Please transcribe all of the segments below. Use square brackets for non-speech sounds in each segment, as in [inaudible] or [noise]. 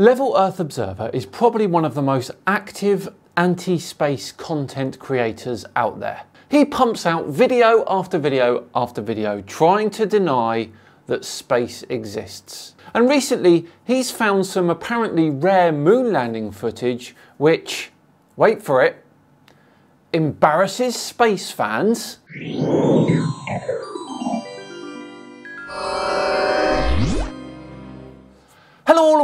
Level Earth Observer is probably one of the most active anti-space content creators out there. He pumps out video after video after video trying to deny that space exists. And recently he's found some apparently rare moon landing footage which, wait for it, embarrasses space fans.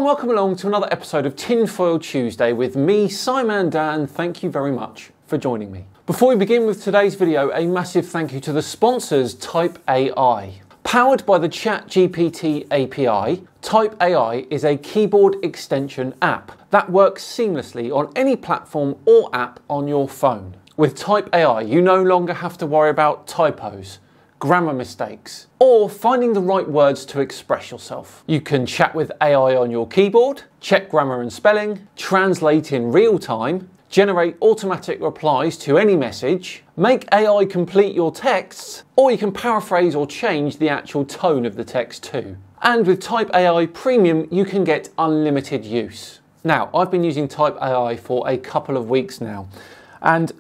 Welcome along to another episode of Tinfoil Tuesday with me, SciManDan. Thank you very much for joining me. Before we begin with today's video, a massive thank you to the sponsors Type AI. Powered by the ChatGPT API, Type AI is a keyboard extension app that works seamlessly on any platform or app on your phone. With Type AI, you no longer have to worry about typos, grammar mistakes, or finding the right words to express yourself. You can chat with AI on your keyboard, check grammar and spelling, translate in real time, generate automatic replies to any message, make AI complete your texts, or you can paraphrase or change the actual tone of the text too. And with Type AI Premium, you can get unlimited use. Now, I've been using Type AI for a couple of weeks now, and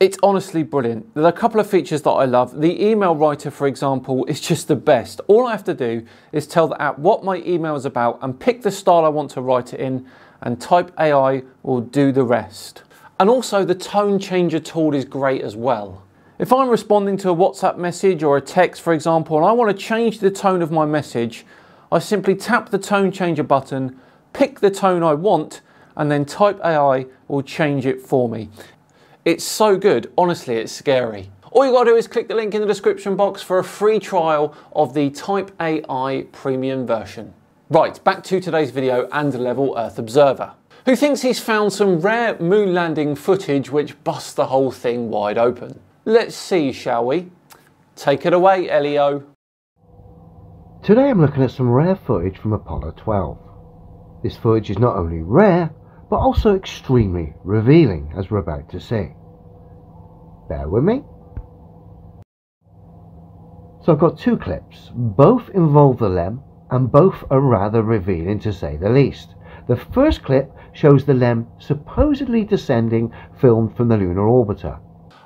it's honestly brilliant. There are a couple of features that I love. The email writer, for example, [laughs] is just the best. All I have to do is tell the app what my email is about and pick the style I want to write it in, and Type AI will do the rest. And also, the tone changer tool is great as well. If I'm responding to a WhatsApp message or a text, for example, and I want to change the tone of my message, I simply tap the tone changer button, pick the tone I want, and then Type AI will change it for me. It's so good, honestly, it's scary. All you gotta do is click the link in the description box for a free trial of the Type AI premium version. Right, back to today's video and Level Earth Observer, who thinks he's found some rare moon landing footage which busts the whole thing wide open. Let's see, shall we? Take it away, Leo. Today I'm looking at some rare footage from Apollo 12. This footage is not only rare, but also extremely revealing, as we're about to see. Bear with me. So I've got two clips. Both involve the LEM, and both are rather revealing to say the least. The first clip shows the LEM supposedly descending, filmed from the lunar orbiter.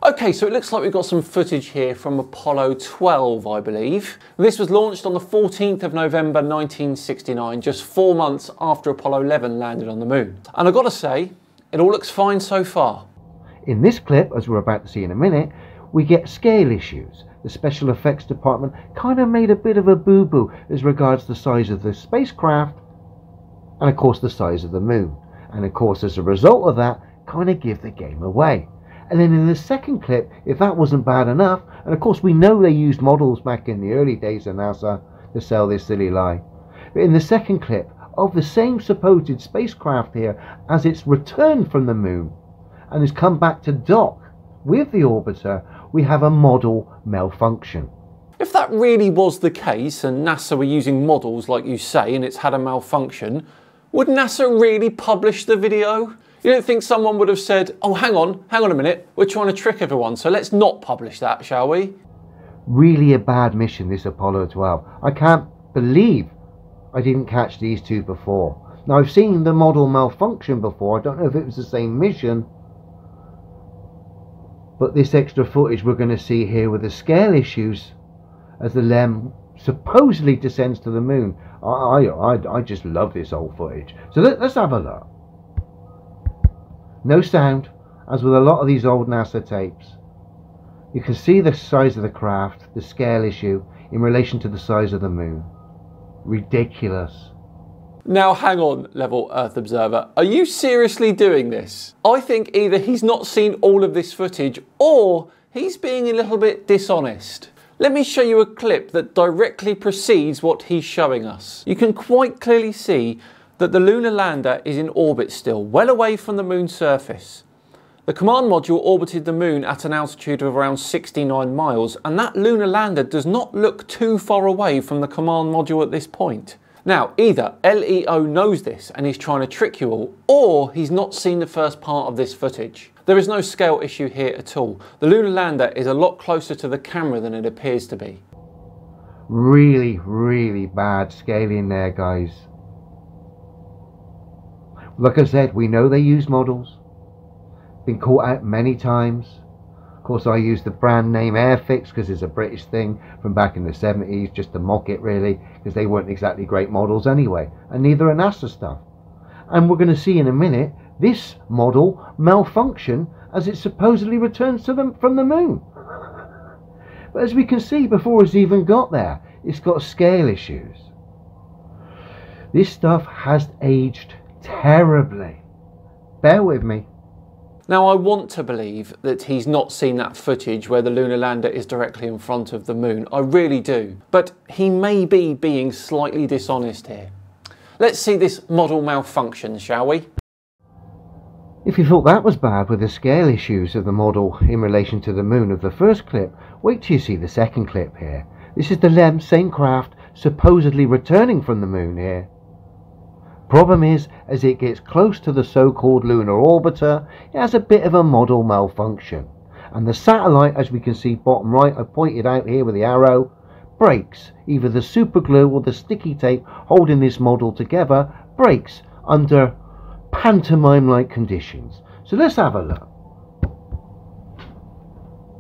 Okay, so it looks like we've got some footage here from Apollo 12, I believe. This was launched on the 14th of November 1969, just four months after Apollo 11 landed on the moon. And I've got to say, it all looks fine so far. In this clip, as we're about to see in a minute, we get scale issues. The special effects department kind of made a bit of a boo-boo as regards the size of the spacecraft and of course the size of the moon. And of course as a result of that, kind of give the game away. And then in the second clip, if that wasn't bad enough, and of course we know they used models back in the early days of NASA to sell this silly lie. But in the second clip of the same supposed spacecraft here as it's returned from the moon and has come back to dock with the orbiter, we have a model malfunction. If that really was the case and NASA were using models like you say and it's had a malfunction, would NASA really publish the video? You don't think someone would have said, oh, hang on, hang on a minute, we're trying to trick everyone, so let's not publish that, shall we? Really a bad mission, this Apollo 12. I can't believe I didn't catch these two before. Now, I've seen the model malfunction before. I don't know if it was the same mission. But this extra footage we're going to see here with the scale issues as the LEM supposedly descends to the moon. I, I, I just love this old footage. So let, let's have a look. No sound, as with a lot of these old NASA tapes. You can see the size of the craft, the scale issue, in relation to the size of the moon. Ridiculous. Now, hang on, Level Earth Observer. Are you seriously doing this? I think either he's not seen all of this footage or he's being a little bit dishonest. Let me show you a clip that directly precedes what he's showing us. You can quite clearly see that the lunar lander is in orbit still, well away from the moon's surface. The command module orbited the moon at an altitude of around 69 miles, and that lunar lander does not look too far away from the command module at this point. Now, either LEO knows this and is trying to trick you all, or he's not seen the first part of this footage. There is no scale issue here at all. The lunar lander is a lot closer to the camera than it appears to be. Really, really bad scaling there, guys. Like I said, we know they use models. Been caught out many times. Of course, I use the brand name Airfix because it's a British thing from back in the 70s, just to mock it really, because they weren't exactly great models anyway, and neither are NASA stuff. And we're going to see in a minute this model malfunction as it supposedly returns to them from the moon. But as we can see before it's even got there, it's got scale issues. This stuff has aged terribly. Bear with me. Now, I want to believe that he's not seen that footage where the lunar lander is directly in front of the moon. I really do. But he may be being slightly dishonest here. Let's see this model malfunction, shall we? If you thought that was bad with the scale issues of the model in relation to the moon of the first clip, wait till you see the second clip here. This is the LEM, same craft, supposedly returning from the moon here. Problem is, as it gets close to the so-called lunar orbiter, it has a bit of a model malfunction. And the satellite, as we can see bottom right, I pointed out here with the arrow, breaks. Either the superglue or the sticky tape holding this model together breaks under pantomime-like conditions. So let's have a look.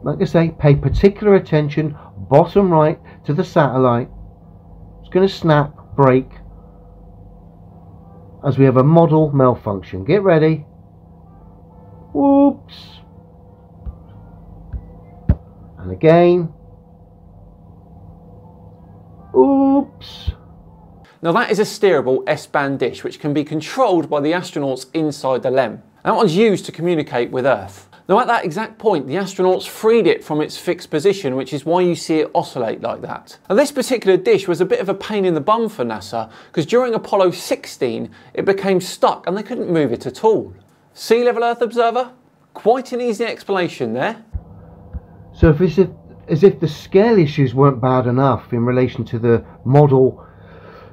Like I say, pay particular attention, bottom right, to the satellite. It's going to snap, break, as we have a model malfunction. Get ready. Whoops. And again. Oops. Now that is a steerable S-band dish which can be controlled by the astronauts inside the LEM. That one's used to communicate with Earth. Now at that exact point, the astronauts freed it from its fixed position, which is why you see it oscillate like that. Now this particular dish was a bit of a pain in the bum for NASA, because during Apollo 16, it became stuck and they couldn't move it at all. Sea level Earth observer? Quite an easy explanation there. So if it's as if the scale issues weren't bad enough in relation to the model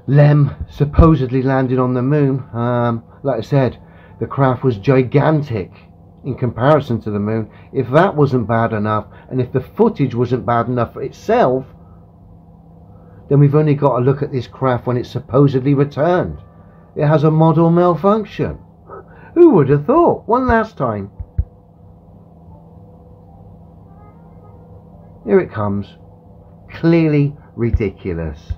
Lem supposedly landed on the moon. Um, like I said, the craft was gigantic in comparison to the moon. If that wasn't bad enough, and if the footage wasn't bad enough for itself, then we've only got to look at this craft when it supposedly returned. It has a model malfunction. [laughs] Who would have thought? One last time. Here it comes. Clearly ridiculous.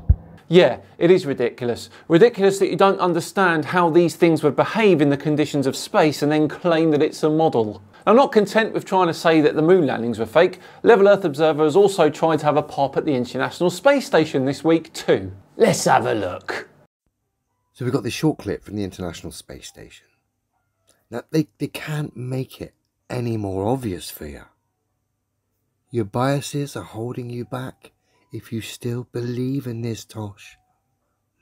Yeah, it is ridiculous. Ridiculous that you don't understand how these things would behave in the conditions of space and then claim that it's a model. I'm not content with trying to say that the moon landings were fake. Level Earth Observer has also tried to have a pop at the International Space Station this week too. Let's have a look. So we've got this short clip from the International Space Station. Now, they, they can't make it any more obvious for you. Your biases are holding you back if you still believe in this, Tosh.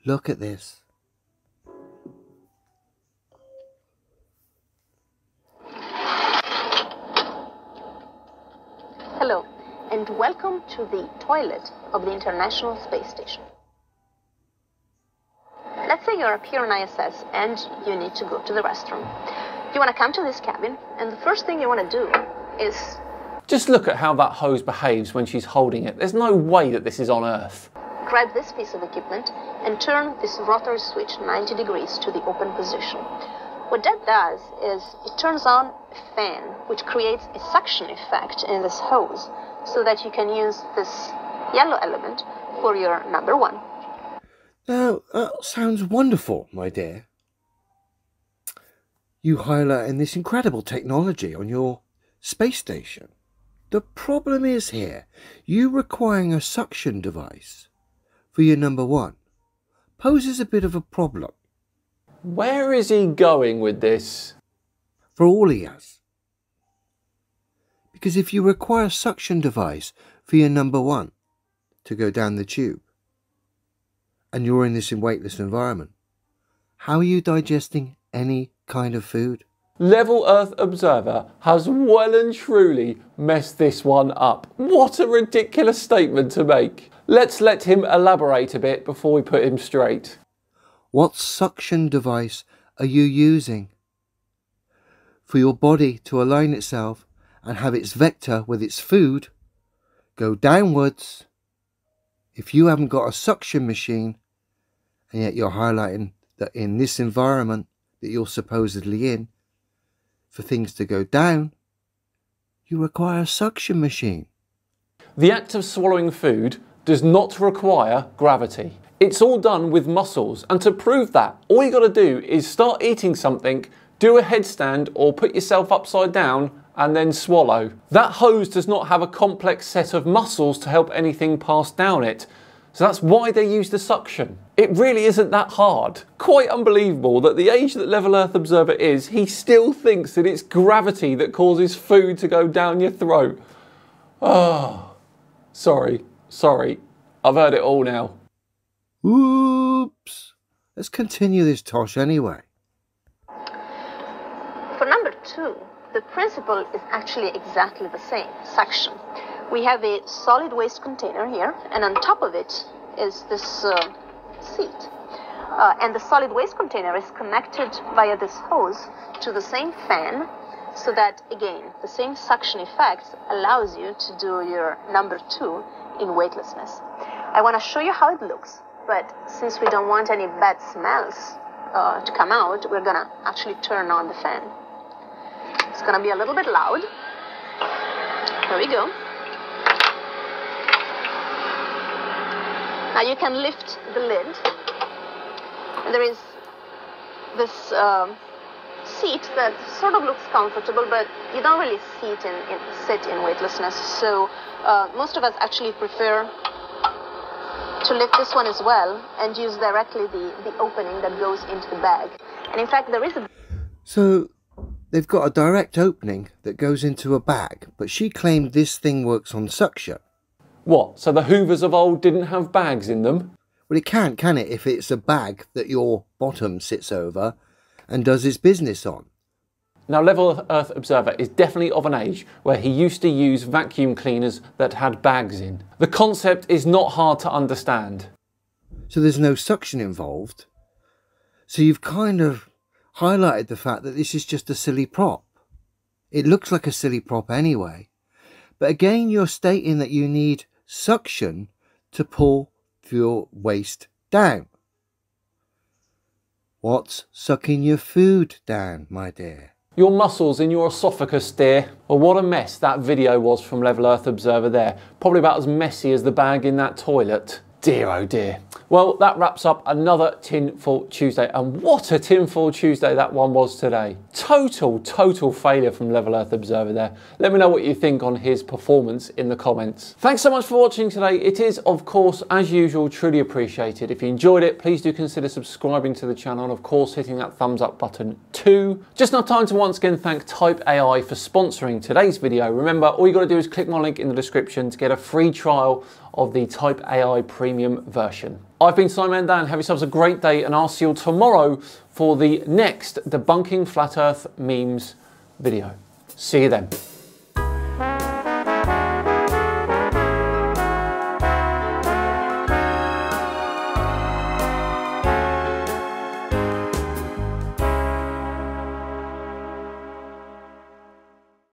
Look at this. Hello, and welcome to the toilet of the International Space Station. Let's say you're up here on ISS and you need to go to the restroom. You want to come to this cabin, and the first thing you want to do is just look at how that hose behaves when she's holding it. There's no way that this is on Earth. Grab this piece of equipment and turn this rotary switch 90 degrees to the open position. What that does is it turns on a fan, which creates a suction effect in this hose, so that you can use this yellow element for your number one. Now, that sounds wonderful, my dear. You highlighting this incredible technology on your space station. The problem is here, you requiring a suction device for your number one poses a bit of a problem. Where is he going with this? For all he has. Because if you require a suction device for your number one to go down the tube, and you're in this weightless environment, how are you digesting any kind of food? Level Earth Observer has well and truly messed this one up. What a ridiculous statement to make. Let's let him elaborate a bit before we put him straight. What suction device are you using for your body to align itself and have its vector with its food go downwards if you haven't got a suction machine and yet you're highlighting that in this environment that you're supposedly in, for things to go down, you require a suction machine. The act of swallowing food does not require gravity. It's all done with muscles, and to prove that, all you got to do is start eating something, do a headstand, or put yourself upside down, and then swallow. That hose does not have a complex set of muscles to help anything pass down it. So that's why they use the suction. It really isn't that hard. Quite unbelievable that the age that Level Earth Observer is, he still thinks that it's gravity that causes food to go down your throat. Oh, sorry, sorry. I've heard it all now. Oops. Let's continue this tosh anyway. For number two, the principle is actually exactly the same, suction. We have a solid waste container here, and on top of it is this uh, seat. Uh, and the solid waste container is connected via this hose to the same fan so that, again, the same suction effect allows you to do your number two in weightlessness. I want to show you how it looks, but since we don't want any bad smells uh, to come out, we're to actually turn on the fan. It's to be a little bit loud. Here we go. Now you can lift the lid, and there is this um, seat that sort of looks comfortable, but you don't really sit in, in sit in weightlessness. So uh, most of us actually prefer to lift this one as well and use directly the, the opening that goes into the bag. And in fact, there is a So they've got a direct opening that goes into a bag, but she claimed this thing works on suction. What, so the Hoovers of old didn't have bags in them? Well, it can't, can it, if it's a bag that your bottom sits over and does its business on? Now, Level Earth Observer is definitely of an age where he used to use vacuum cleaners that had bags in. The concept is not hard to understand. So there's no suction involved. So you've kind of highlighted the fact that this is just a silly prop. It looks like a silly prop anyway. But again, you're stating that you need suction to pull your waste down. What's sucking your food down, my dear? Your muscles in your esophagus, dear. Well, what a mess that video was from Level Earth Observer there. Probably about as messy as the bag in that toilet. Dear oh dear. Well, that wraps up another Tinfoil Tuesday, and what a Tinfoil Tuesday that one was today. Total, total failure from Level Earth Observer there. Let me know what you think on his performance in the comments. Thanks so much for watching today. It is, of course, as usual, truly appreciated. If you enjoyed it, please do consider subscribing to the channel and, of course, hitting that thumbs up button too. Just enough time to once again thank Type AI for sponsoring today's video. Remember, all you got to do is click my link in the description to get a free trial of the Type AI Premium version. I've been SciManDan. Have yourselves a great day, and I'll see you tomorrow for the next Debunking Flat Earth Memes video. See you then.